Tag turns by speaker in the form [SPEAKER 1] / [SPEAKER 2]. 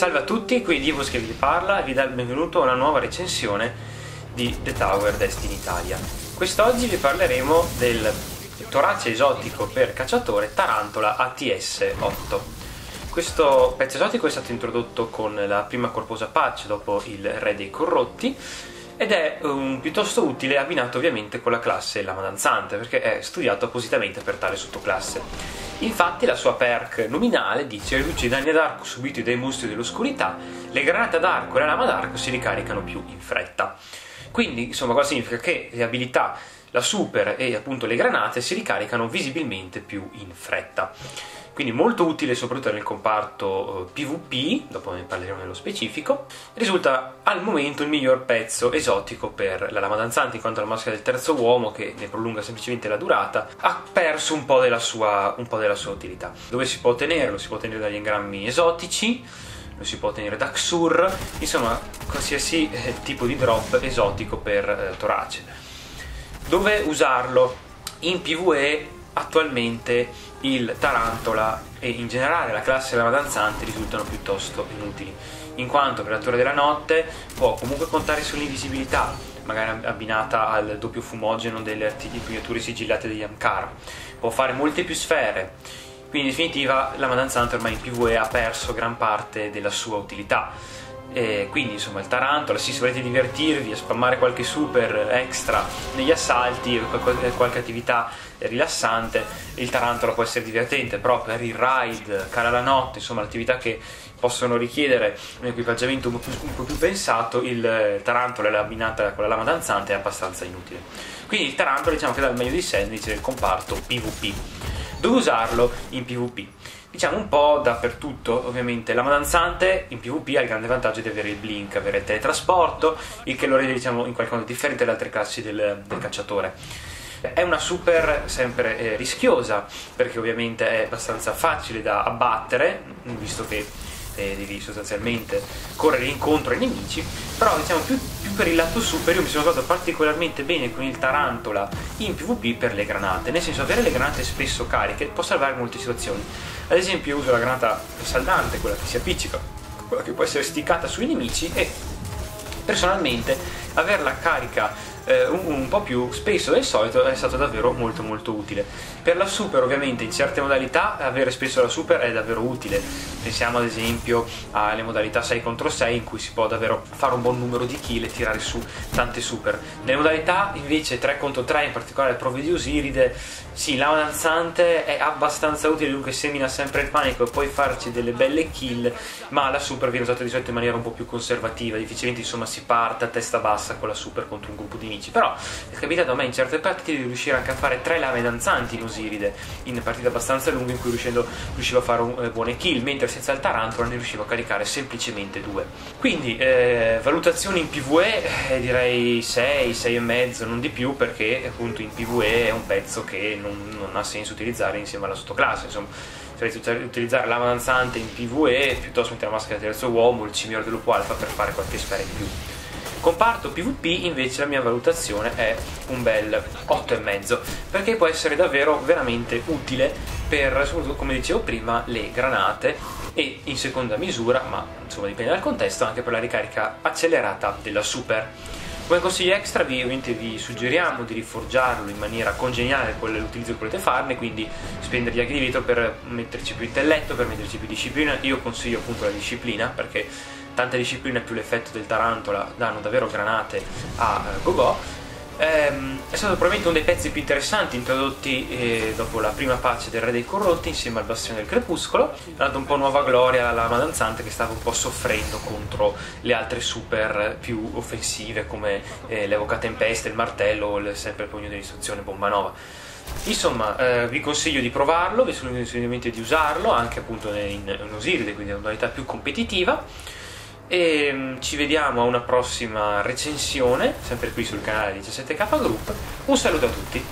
[SPEAKER 1] Salve a tutti, qui Divos che vi parla e vi dà il benvenuto a una nuova recensione di The Tower Destiny Italia. Quest'oggi vi parleremo del torace esotico per cacciatore Tarantola ATS-8. Questo pezzo esotico è stato introdotto con la prima corposa patch dopo il Re dei Corrotti ed è um, piuttosto utile abbinato ovviamente con la classe Lama Danzante perché è studiato appositamente per tale sottoclasse. Infatti la sua perk nominale dice riduce i danni ad arco subiti dai mostri dell'oscurità, le granate ad arco e la lama d'arco si ricaricano più in fretta. Quindi insomma cosa significa? Che le abilità la super e appunto le granate si ricaricano visibilmente più in fretta. Quindi molto utile soprattutto nel comparto eh, PvP, dopo ne parleremo nello specifico, risulta al momento il miglior pezzo esotico per la lama danzante, in quanto la maschera del terzo uomo, che ne prolunga semplicemente la durata, ha perso un po' della sua, po della sua utilità. Dove si può ottenere? Lo si può ottenere dagli engrammi esotici, lo si può ottenere da Xur, insomma qualsiasi eh, tipo di drop esotico per eh, Torace. Dove usarlo? In PvE attualmente il Tarantola e in generale la classe della danzante risultano piuttosto inutili, in quanto Predatore della Notte può comunque contare sull'invisibilità, magari abbinata al doppio fumogeno delle impugnature sigillate degli Amkara, può fare molte più sfere, quindi in definitiva la Madanzante ormai in PvE ha perso gran parte della sua utilità e quindi insomma il Tarantola, sì, se volete divertirvi a spammare qualche super extra negli assalti qualche, qualche attività rilassante, il Tarantola può essere divertente, però per il ride, cara la notte, insomma attività che possono richiedere un equipaggiamento un po' più, un po più pensato, il Tarantola e l'abbinata con la lama danzante è abbastanza inutile. Quindi il Tarantola diciamo che dà il meglio di sé nel comparto PvP. Dove usarlo in PvP? Diciamo un po' dappertutto ovviamente. La danzante in PvP ha il grande vantaggio di avere il blink avere il teletrasporto il che lo rende diciamo in qualche modo differente dalle altre classi del, del cacciatore. È una super sempre eh, rischiosa perché ovviamente è abbastanza facile da abbattere visto che eh, devi sostanzialmente correre incontro ai nemici, però diciamo più, più per il lato super io mi sono trovato particolarmente bene con il Tarantola in PvP per le granate, nel senso avere le granate spesso cariche può salvare molte situazioni. Ad esempio io uso la granata saldante, quella che si appiccica, quella che può essere sticcata sui nemici e personalmente averla carica eh, un, un, po' più spesso del solito è stato davvero molto molto utile. Per la super ovviamente in certe modalità avere spesso la super è davvero utile, pensiamo ad esempio alle modalità 6 contro 6 in cui si può davvero fare un buon numero di kill e tirare su tante super. Nelle modalità invece 3 contro 3, in particolare prove di Osiride, sì, la danzante è abbastanza utile, dunque semina sempre il panico e puoi farci delle belle kill, ma la super viene usata di solito in maniera un po' più conservativa, difficilmente insomma si parta a testa bassa con la super contro un gruppo di amici, però è capitato a me in certe partite di riuscire anche a fare tre lame danzanti in Osiride, in partite abbastanza lunghe in cui riuscendo, riuscivo a fare un, eh, buone kill, mentre senza il Tarantola ne riuscivo a caricare semplicemente due. Quindi eh, valutazioni in PvE eh, direi 6, 6 e mezzo, non di più perché appunto in PvE è un pezzo che non, non ha senso utilizzare insieme alla sottoclasse, insomma cioè utilizzare lama danzante in PvE piuttosto mettere la maschera del terzo uomo, il cimiero del lupo alfa per fare qualche sfera in più. Comparto PvP invece la mia valutazione è un bel 8,5 perché può essere davvero veramente utile per, soprattutto come dicevo prima, le granate e in seconda misura, ma insomma dipende dal contesto, anche per la ricarica accelerata della super. Come consigli extra vi, ovviamente vi suggeriamo di riforgiarlo in maniera congeniale con l'utilizzo che volete farne, quindi spendere gli aghi di vetro per metterci più intelletto, per metterci più disciplina. Io consiglio appunto la disciplina perché tante discipline più l'effetto del tarantola danno davvero granate a uh, Gogò. Ehm, è stato probabilmente uno dei pezzi più interessanti introdotti eh, dopo la prima pace del Re dei Corrotti insieme al Bastione del Crepuscolo, dato un po' nuova gloria alla lama danzante che stava un po' soffrendo contro le altre super più offensive come eh, l'Evoca Tempesta, il Martello o il sempre il pugno dell'istruzione Bomba Nova. Insomma, eh, vi consiglio di provarlo, vi consiglio di usarlo anche appunto in, in Osiride, quindi in modalità più competitiva e mm, ci vediamo a una prossima recensione, sempre qui sul canale 17k Group. Un saluto a tutti.